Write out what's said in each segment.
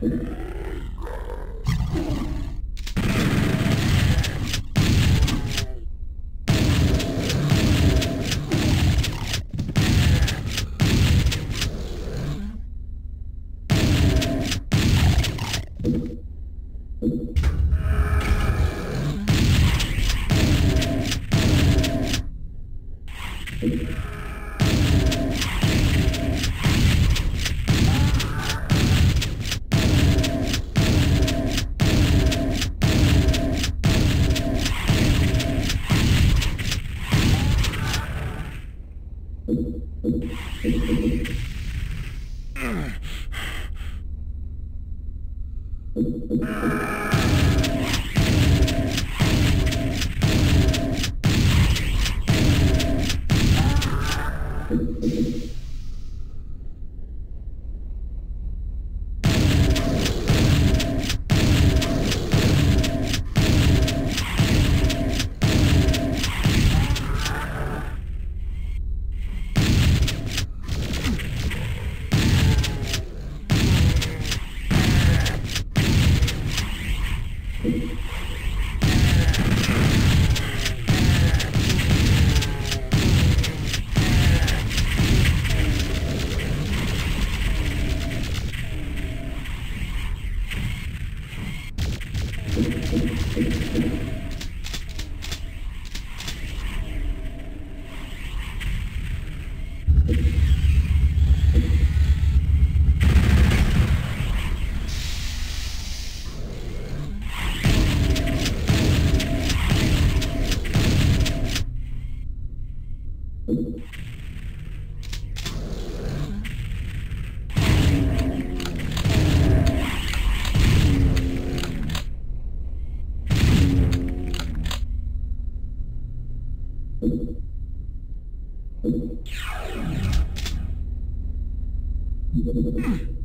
Thank you. Ah! Thank you. Hmm.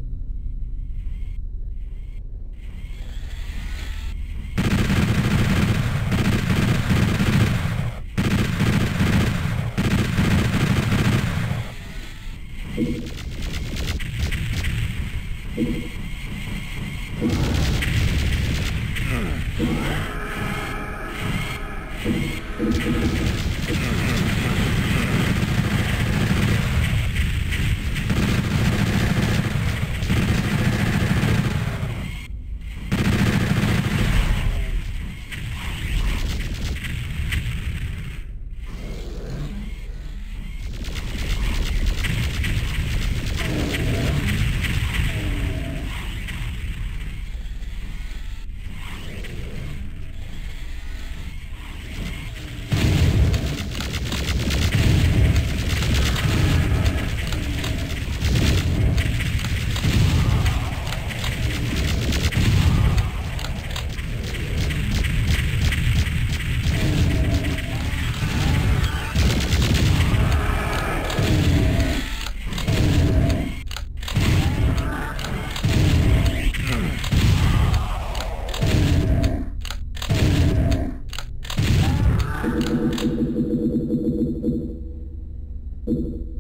You